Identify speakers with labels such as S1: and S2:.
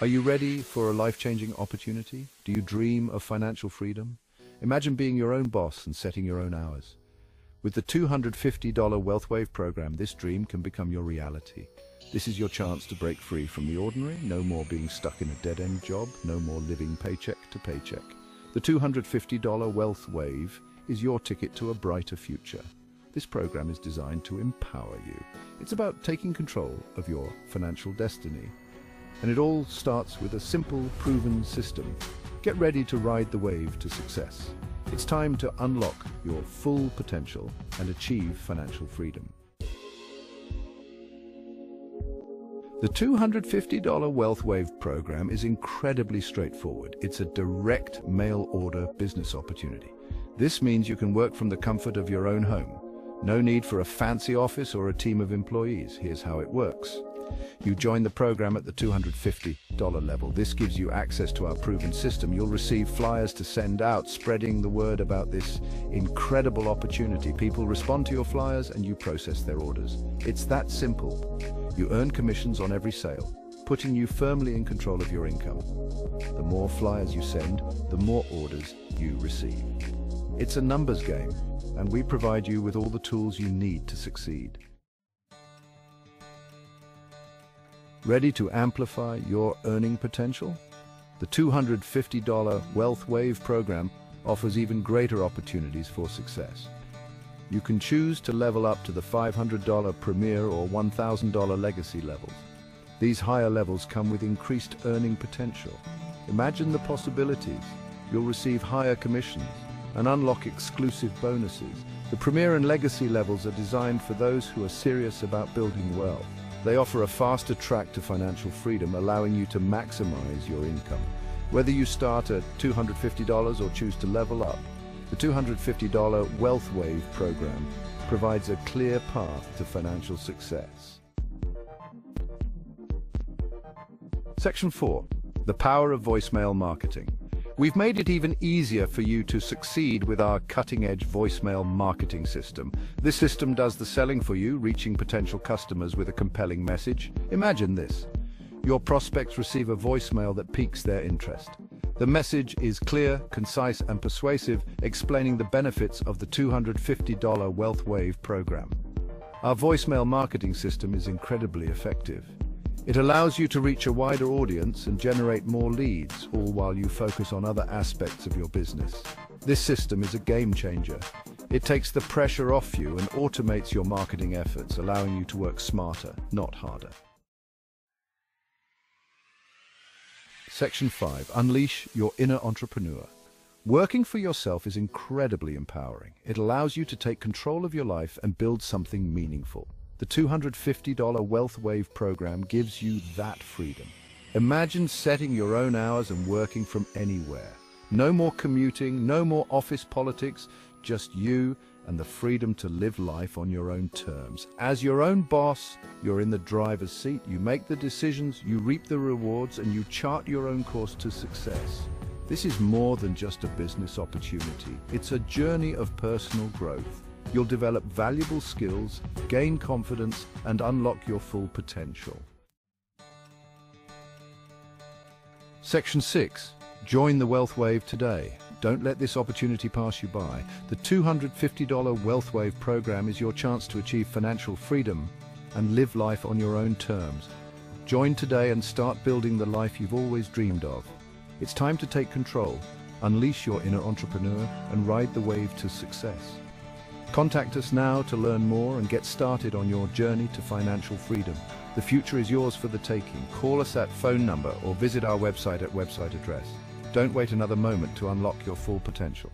S1: Are you ready for a life-changing opportunity? Do you dream of financial freedom? Imagine being your own boss and setting your own hours. With the $250 WealthWave program, this dream can become your reality. This is your chance to break free from the ordinary, no more being stuck in a dead-end job, no more living paycheck to paycheck. The $250 WealthWave is your ticket to a brighter future. This program is designed to empower you. It's about taking control of your financial destiny. And it all starts with a simple, proven system. Get ready to ride the wave to success. It's time to unlock your full potential and achieve financial freedom. The $250 Wealth Wave program is incredibly straightforward. It's a direct mail order business opportunity. This means you can work from the comfort of your own home. No need for a fancy office or a team of employees. Here's how it works. You join the program at the $250 level. This gives you access to our proven system. You'll receive flyers to send out, spreading the word about this incredible opportunity. People respond to your flyers and you process their orders. It's that simple. You earn commissions on every sale, putting you firmly in control of your income. The more flyers you send, the more orders you receive. It's a numbers game, and we provide you with all the tools you need to succeed. Ready to amplify your earning potential? The $250 Wealth Wave program offers even greater opportunities for success. You can choose to level up to the $500 Premier or $1,000 Legacy levels. These higher levels come with increased earning potential. Imagine the possibilities. You'll receive higher commissions and unlock exclusive bonuses. The Premier and Legacy levels are designed for those who are serious about building wealth. They offer a faster track to financial freedom, allowing you to maximize your income. Whether you start at $250 or choose to level up, the $250 Wealth Wave program provides a clear path to financial success. Section 4. The Power of Voicemail Marketing. We've made it even easier for you to succeed with our cutting-edge voicemail marketing system. This system does the selling for you, reaching potential customers with a compelling message. Imagine this. Your prospects receive a voicemail that piques their interest. The message is clear, concise and persuasive, explaining the benefits of the $250 WealthWave program. Our voicemail marketing system is incredibly effective. It allows you to reach a wider audience and generate more leads, all while you focus on other aspects of your business. This system is a game changer. It takes the pressure off you and automates your marketing efforts, allowing you to work smarter, not harder. Section 5. Unleash your inner entrepreneur. Working for yourself is incredibly empowering. It allows you to take control of your life and build something meaningful. The $250 WealthWave program gives you that freedom. Imagine setting your own hours and working from anywhere. No more commuting, no more office politics, just you and the freedom to live life on your own terms. As your own boss, you're in the driver's seat, you make the decisions, you reap the rewards, and you chart your own course to success. This is more than just a business opportunity. It's a journey of personal growth. You'll develop valuable skills, gain confidence, and unlock your full potential. Section 6. Join the Wealth Wave today. Don't let this opportunity pass you by. The $250 Wealth Wave program is your chance to achieve financial freedom and live life on your own terms. Join today and start building the life you've always dreamed of. It's time to take control, unleash your inner entrepreneur, and ride the wave to success. Contact us now to learn more and get started on your journey to financial freedom. The future is yours for the taking. Call us at phone number or visit our website at website address. Don't wait another moment to unlock your full potential.